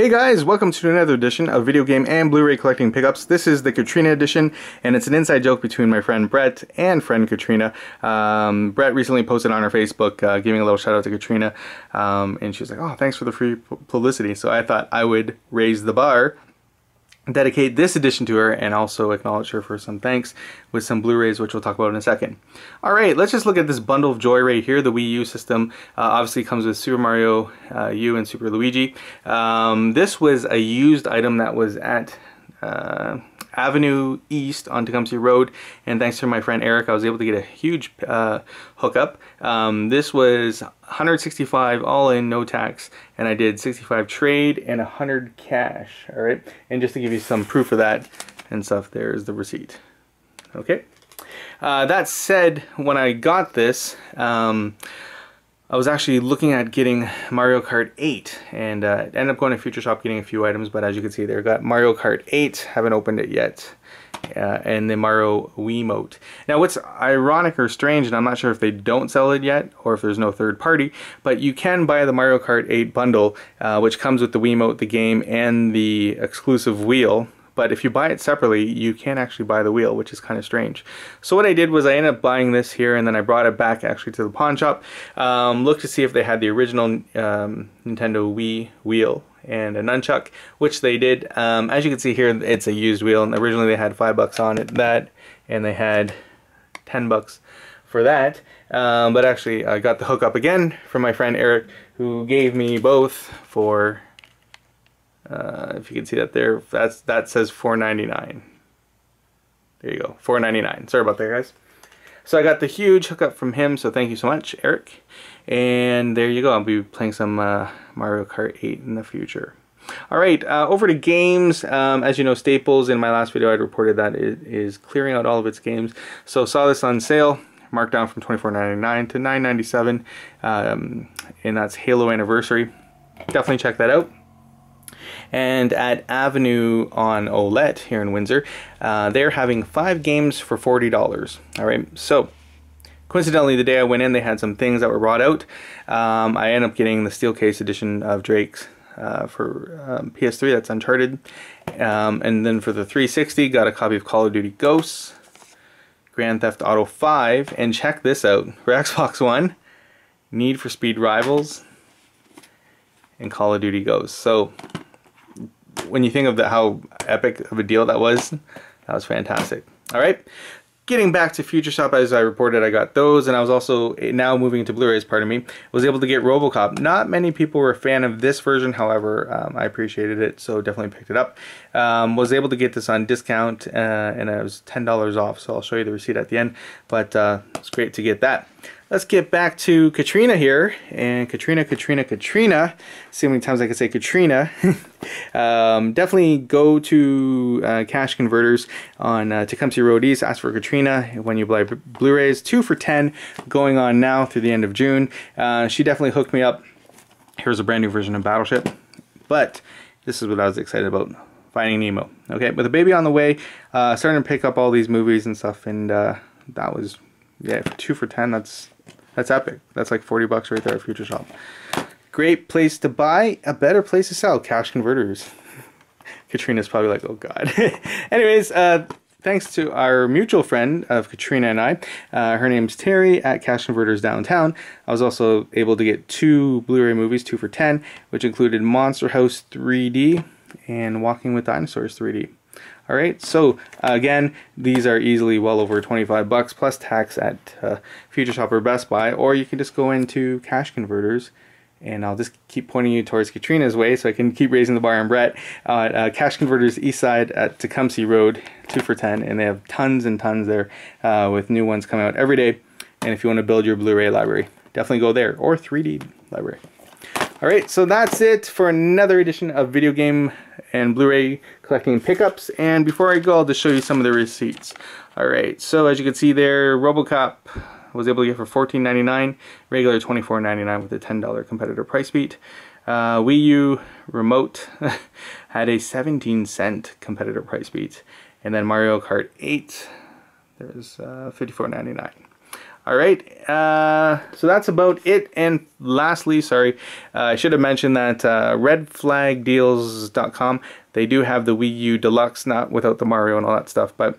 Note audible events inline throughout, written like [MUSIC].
Hey guys, welcome to another edition of Video Game and Blu-ray Collecting Pickups. This is the Katrina edition, and it's an inside joke between my friend Brett and friend Katrina. Um, Brett recently posted on her Facebook uh, giving a little shout out to Katrina, um, and she was like, oh, thanks for the free publicity. So I thought I would raise the bar dedicate this edition to her and also acknowledge her for some thanks with some Blu-rays which we'll talk about in a second. Alright, let's just look at this bundle of joy right here. The Wii U system uh, obviously comes with Super Mario uh, U and Super Luigi. Um, this was a used item that was at uh, Avenue East on Tecumseh Road. And thanks to my friend Eric I was able to get a huge uh, hookup. Um, this was 165 all in no tax. And I did 65 trade and 100 cash. Alright and just to give you some proof of that and stuff there's the receipt. Okay. Uh, that said when I got this um, I was actually looking at getting Mario Kart 8 and uh, ended up going to Future Shop getting a few items but as you can see there got Mario Kart 8 haven't opened it yet uh, and the Mario Wiimote. Now what's ironic or strange and I'm not sure if they don't sell it yet or if there's no third party but you can buy the Mario Kart 8 bundle uh, which comes with the Wiimote, the game and the exclusive wheel but if you buy it separately, you can't actually buy the wheel, which is kind of strange. So what I did was I ended up buying this here, and then I brought it back actually to the pawn shop, um, looked to see if they had the original um, Nintendo Wii wheel and a nunchuck, which they did. Um, as you can see here, it's a used wheel, and originally they had five bucks on it, that, and they had 10 bucks for that. Um, but actually, I got the hookup again from my friend Eric, who gave me both for uh, if you can see that there, that's that says 4.99. There you go, 4.99. Sorry about that, guys. So I got the huge hookup from him, so thank you so much, Eric. And there you go. I'll be playing some uh, Mario Kart 8 in the future. All right, uh, over to games. Um, as you know, Staples, in my last video, I reported that it is clearing out all of its games. So saw this on sale, marked down from $24.99 to $9.97, um, and that's Halo Anniversary. Definitely check that out. And at Avenue on Ouellette here in Windsor, uh, they're having five games for $40. All right, so coincidentally, the day I went in, they had some things that were brought out. Um, I ended up getting the steel case edition of Drake's uh, for um, PS3, that's Uncharted. Um, and then for the 360, got a copy of Call of Duty Ghosts, Grand Theft Auto 5, and check this out [LAUGHS] for Xbox One Need for Speed Rivals and Call of Duty Ghosts. So when you think of the, how epic of a deal that was, that was fantastic. All right, getting back to Future Shop, as I reported, I got those, and I was also now moving to Blu-rays. Pardon me, was able to get RoboCop. Not many people were a fan of this version, however, um, I appreciated it, so definitely picked it up. Um, was able to get this on discount, uh, and it was ten dollars off. So I'll show you the receipt at the end. But uh, it's great to get that let's get back to Katrina here. And Katrina, Katrina, Katrina. See how many times I can say Katrina. [LAUGHS] um, definitely go to uh, Cash Converters on uh, Tecumseh Road East. Ask for Katrina when you buy Blu-rays. Two for 10 going on now through the end of June. Uh, she definitely hooked me up. Here's a brand new version of Battleship. But this is what I was excited about. Finding Nemo. Okay, with a baby on the way, uh, starting to pick up all these movies and stuff, and uh, that was yeah, two for ten. That's that's epic. That's like 40 bucks right there at Future Shop. Great place to buy, a better place to sell. Cash converters. [LAUGHS] Katrina's probably like, oh god. [LAUGHS] Anyways, uh, thanks to our mutual friend of Katrina and I. Uh, her name's Terry at Cash Converters Downtown. I was also able to get two Blu-ray movies, two for 10, which included Monster House 3D and Walking with Dinosaurs 3D. All right, so again, these are easily well over 25 bucks plus tax at uh, Future Shop or Best Buy, or you can just go into Cash Converters and I'll just keep pointing you towards Katrina's way so I can keep raising the bar on Brett. Uh, uh, Cash Converters East Side at Tecumseh Road, 2 for 10, and they have tons and tons there uh, with new ones coming out every day. And if you want to build your Blu-ray library, definitely go there, or 3D library. Alright, so that's it for another edition of Video Game and Blu-ray collecting pickups. And before I go, I'll just show you some of the receipts. Alright, so as you can see there, Robocop was able to get for $14.99, regular $24.99 with a $10 competitor price beat. Uh, Wii U Remote [LAUGHS] had a 17 cent competitor price beat. And then Mario Kart 8, there's uh, $54.99. All right, uh, so that's about it. And lastly, sorry, uh, I should have mentioned that uh, redflagdeals.com, they do have the Wii U Deluxe, not without the Mario and all that stuff, but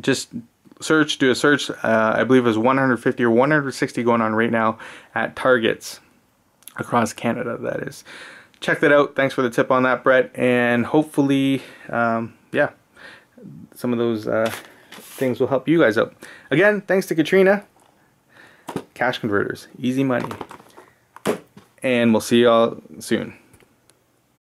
just search, do a search. Uh, I believe it was 150 or 160 going on right now at Targets across Canada, that is. Check that out. Thanks for the tip on that, Brett. And hopefully, um, yeah, some of those uh, things will help you guys out. Again, thanks to Katrina. Cash Converters, easy money. And we'll see y'all soon.